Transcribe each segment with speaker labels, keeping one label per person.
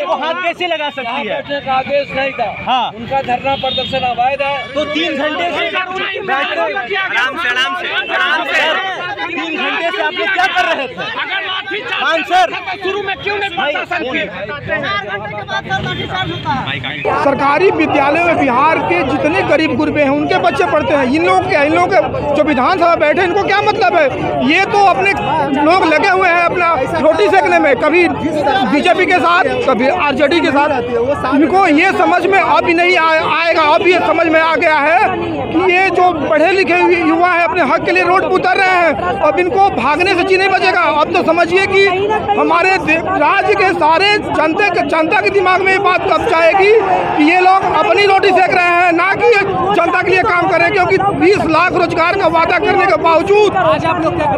Speaker 1: अभ्यर्थी को हाथ कैसे लगा सकती है?
Speaker 2: बैठने का आदेश नहीं था
Speaker 1: हाँ।
Speaker 2: उनका धरना प्रदर्शन अवैध है।
Speaker 1: तो तीन घंटे से
Speaker 3: आराम से आराम से आराम से
Speaker 1: सर, तीन घंटे से आप लोग क्या कर रहे थे? खान सर शुरू में क्यों नहीं प्रशासन
Speaker 4: सरकारी विद्यालयों में बिहार के जितने गरीब गुरबे हैं उनके बच्चे पढ़ते हैं। इन लोग के इन लोग के जो विधानसभा बैठे इनको क्या मतलब है? ये तो अपने लोग लगे हुए हैं अपना रोटी सेकने में। कभी बीजेपी के साथ कभी आरजेडी के साथ। इनको ये समझ में अब नहीं आएगा। अब ये समझ में आ गया है कि ये जो पढ़े लिखे युवा है अपने हक के लिए रोड पर उतर रहे हैं। अब इनको भागने से जी नहीं बचेगा। अब तो समझिए कि हमारे राज्य के सारे जनता के जनता के दिमाग में ये बात कब जाएगी कि ये लोग अपनी रोटी सेक रहे हैं ना कि जनता के लिए काम कर क्योंकि 20 लाख रोज़गार का वादा करने के बावजूद
Speaker 2: आज आप लोग क्या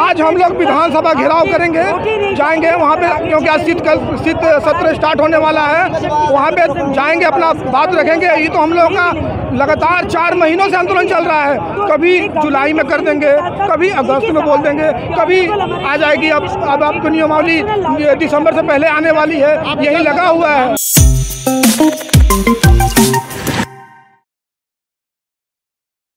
Speaker 4: आज हम लोग विधानसभा घेराव करेंगे जाएँगे वहाँ पे क्योंकि आज शीत कल शीत सत्र स्टार्ट होने वाला है वहाँ पे जाएँगे अपना बात रखेंगे। ये तो हम लोग का लगातार चार महीनों से आंदोलन चल रहा है। कभी जुलाई में कर देंगे, कभी अगस्त में बोल देंगे, कभी आ जाएगी अब अब आपको नियमावली दिसंबर से पहले आने वाली है, यही लगा हुआ है।